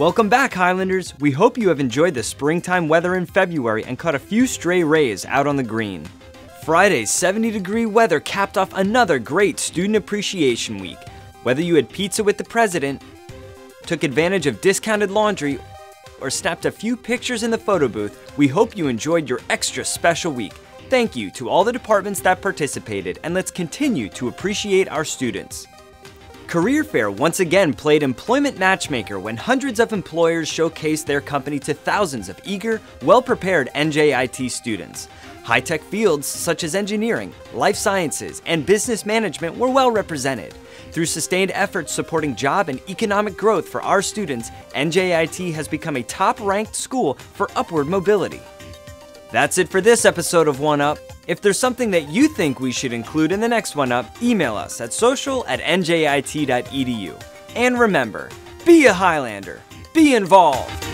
Welcome back, Highlanders. We hope you have enjoyed the springtime weather in February and caught a few stray rays out on the green. Friday's 70 degree weather capped off another great Student Appreciation Week. Whether you had pizza with the president, took advantage of discounted laundry, or snapped a few pictures in the photo booth, we hope you enjoyed your extra special week. Thank you to all the departments that participated, and let's continue to appreciate our students. Career Fair once again played employment matchmaker when hundreds of employers showcased their company to thousands of eager, well prepared NJIT students. High tech fields such as engineering, life sciences, and business management were well represented. Through sustained efforts supporting job and economic growth for our students, NJIT has become a top ranked school for upward mobility. That's it for this episode of One Up. If there's something that you think we should include in the next One Up, email us at social at njit.edu. And remember, be a Highlander, be involved.